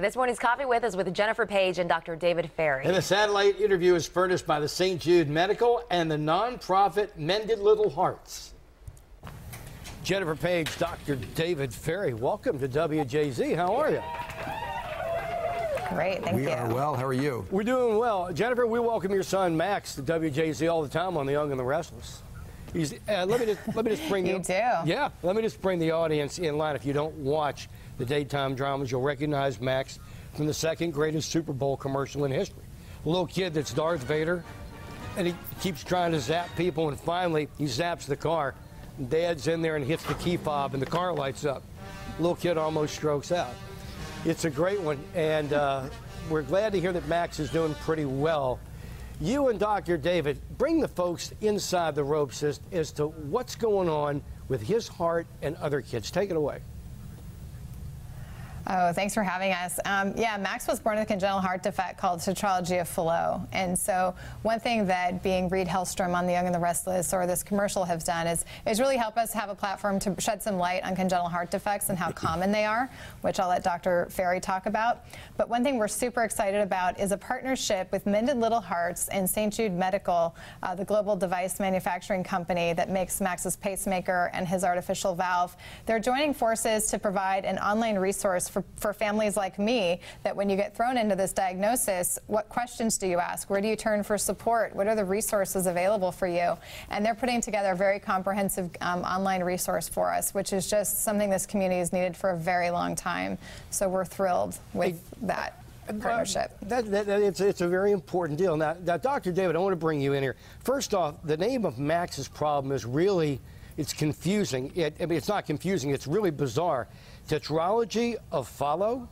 This morning's Coffee With is with Jennifer Paige and Dr. David Ferry. And the satellite interview is furnished by the St. Jude Medical and the nonprofit Mended Little Hearts. Jennifer Paige, Dr. David Ferry, welcome to WJZ. How are you? Great, thank we you. are well. How are you? We're doing well. Jennifer, we welcome your son Max to WJZ all the time on The Young and the Restless. He's, uh, let me just let me just bring You the, do? Yeah, let me just bring the audience in line. If you don't watch the daytime dramas, you'll recognize Max from the second greatest Super Bowl commercial in history. A little kid that's Darth Vader, and he keeps trying to zap people, and finally he zaps the car. Dad's in there and hits the key fob, and the car lights up. Little kid almost strokes out. It's a great one, and uh, we're glad to hear that Max is doing pretty well. You and Dr. David bring the folks inside the ropes as, as to what's going on with his heart and other kids. Take it away. Oh, thanks for having us. Um, yeah, Max was born with a congenital heart defect called tetralogy of Fallot. And so one thing that being Reed Hellstrom on The Young and the Restless or this commercial have done is, is really help us have a platform to shed some light on congenital heart defects and how common they are, which I'll let Dr. Ferry talk about. But one thing we're super excited about is a partnership with Mended Little Hearts and St. Jude Medical, uh, the global device manufacturing company that makes Max's pacemaker and his artificial valve. They're joining forces to provide an online resource for, for families like me that when you get thrown into this diagnosis, what questions do you ask? Where do you turn for support? What are the resources available for you? And they're putting together a very comprehensive um, online resource for us, which is just something this community has needed for a very long time. So we're thrilled with that partnership. That, that, that- it's, it's a very important deal. Now, now, Dr. David, I want to bring you in here. First off, the name of Max's problem is really, it's confusing. It, I mean, it's not confusing, it's really bizarre. Tetralogy of Fallot?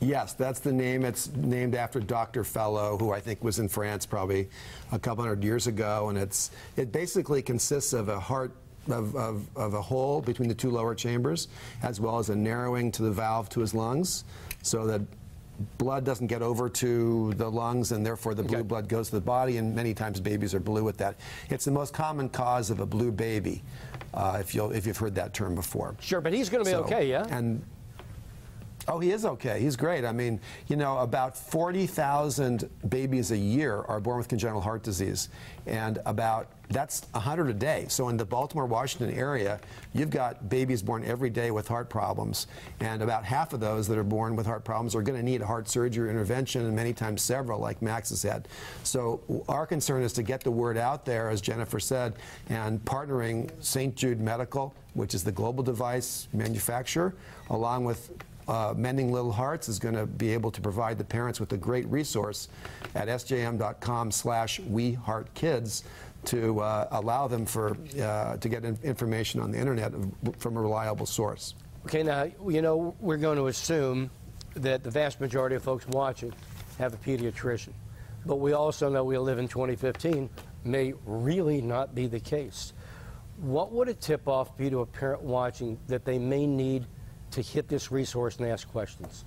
Yes, that's the name. It's named after Dr. Fallot, who I think was in France probably a couple hundred years ago, and it's it basically consists of a heart. Of, of, of a hole between the two lower chambers, as well as a narrowing to the valve to his lungs, so that blood doesn't get over to the lungs, and therefore the blue Okay. blood goes to the body. And many times babies are blue with that. It's the most common cause of a blue baby, uh, if you'll if you've heard that term before. Sure, but he's going to be So- okay, yeah? And oh, he is okay. He's great. I mean, you know, about 40,000 babies a year are born with congenital heart disease, and about that's 100 a day. So in the Baltimore, Washington area, you've got babies born every day with heart problems, and about half of those that are born with heart problems are going to need heart surgery intervention, and many times several, like Max has had. So our concern is to get the word out there, as Jennifer said, and partnering St. Jude Medical, which is the global device manufacturer, along with uh, Mending Little Hearts is going to be able to provide the parents with a great resource at sjm.com slash we heart kids to uh, allow them for uh, to get in- information on the internet from a reliable source. Okay, now, you know, we're going to assume that the vast majority of folks watching have a pediatrician. But we also know we live in 2015 may really not be the case. What would a tip off be to a parent watching that they may need to hit this resource and ask questions?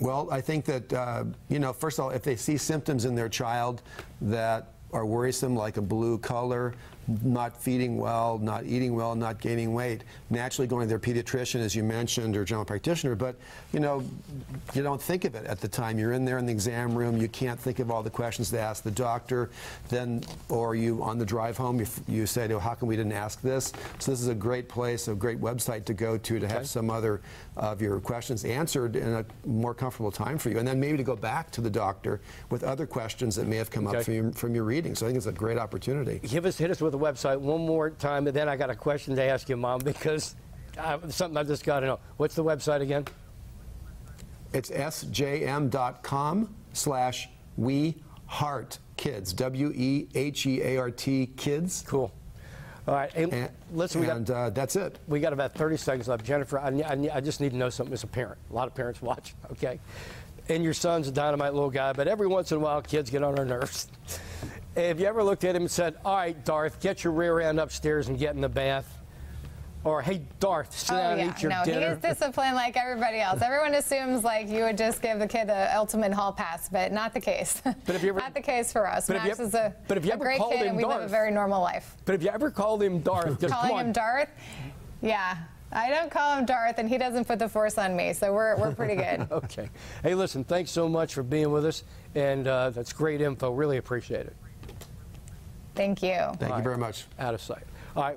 Well, I think that, uh, you know, first of all, if they see symptoms in their child that are worrisome, like a blue color, not feeding well, not eating well, not gaining weight, naturally going to their pediatrician, as you mentioned, or general practitioner. But, you know, you don't think of it at the time. You're in there in the exam room, you can't think of all the questions to ask the doctor. Then, or you, on the drive home, you, you say, oh, how come we didn't ask this? So this is a great place, a great website to go to to have Okay. some other of your questions answered in a more comfortable time for you. And then maybe to go back to the doctor with other questions that may have come Okay. up from your, from your reading. So I think it's a great opportunity. Give us, hit us with the website one more time, and then I got a question to ask you, Mom, because uh, something I just got to know. What's the website again? It's sjm.com slash we heart kids. W E H E A R T kids. Cool. All right, and, And, listen, we got, and uh, that's it. we got about 30 seconds left. Jennifer, I, I, I just need to know something as a parent. A lot of parents watch, okay? And your son's a dynamite little guy, but every once in a while, kids get on our nerves. Have you ever looked at him and said, All right, Darth, get your rear end upstairs and get in the bath? Or, hey, Darth, sit oh, down yeah. and eat your no, dinner. No, he's disciplined like everybody else. Everyone assumes, like, you would just give the kid the ultimate hall pass, but not the case. But if you ever, not the case for us. But Max you, is a, but if you a great called kid, him and we Darth, live a very normal life. But if you ever called him Darth, just Calling him Darth? Yeah. I don't call him Darth, and he doesn't put the force on me, so we're, we're pretty good. okay. Hey, listen, thanks so much for being with us, and uh, that's great info. Really appreciate it. Thank you. Thank All you right. very much. Out of sight. All right.